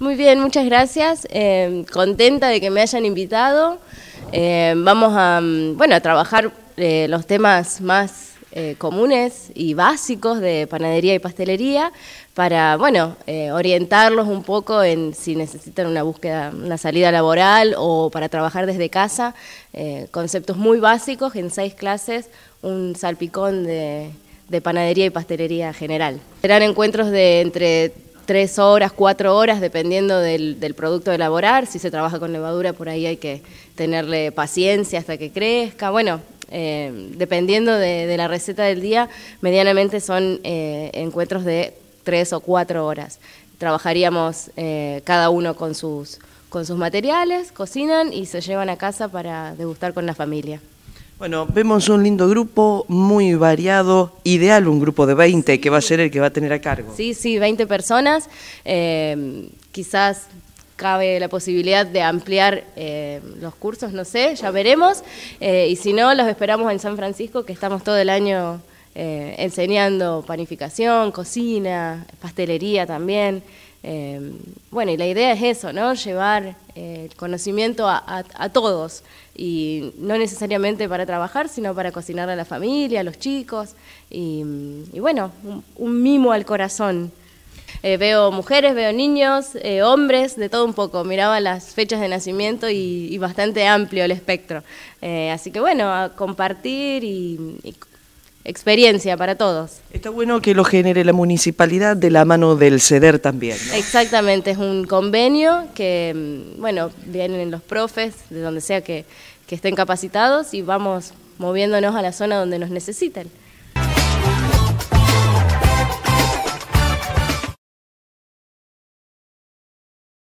Muy bien, muchas gracias. Eh, contenta de que me hayan invitado. Eh, vamos a, mm, bueno, a trabajar eh, los temas más comunes y básicos de panadería y pastelería para, bueno, orientarlos un poco en si necesitan una búsqueda, una salida laboral o para trabajar desde casa. conceptos muy básicos en seis clases, un salpicón de, de panadería y pastelería general. Serán encuentros de entre tres horas, cuatro horas, dependiendo del, producto de elaborar. Si se trabaja con levadura, por ahí hay que tenerle paciencia hasta que crezca. Bueno, eh, dependiendo de, la receta del día, medianamente son eh, encuentros de tres o cuatro horas. Trabajaríamos eh, cada uno con sus, con sus materiales, cocinan y se llevan a casa para degustar con la familia. Bueno, vemos un lindo grupo, muy variado, ideal un grupo de 20 que va a ser el que va a tener a cargo. Sí, sí, 20 personas, eh, quizás cabe la posibilidad de ampliar eh, los cursos, no sé, ya veremos, eh, y si no, los esperamos en San Francisco, que estamos todo el año enseñando panificación, cocina, pastelería también. Eh, bueno, y la idea es eso, ¿no? Llevar eh, el conocimiento a, todos, y no necesariamente para trabajar, sino para cocinar a la familia, a los chicos, y, bueno, un, mimo al corazón. Eh, veo mujeres, veo niños, hombres, de todo un poco. Miraba las fechas de nacimiento y, bastante amplio el espectro. así que bueno, a compartir y, y experiencia para todos. Está bueno que lo genere la municipalidad de la mano del CEDER también. Exactamente, es un convenio que, mm, bueno, vienen los profes, de donde sea que, que estén capacitados y vamos moviéndonos a la zona donde nos necesiten.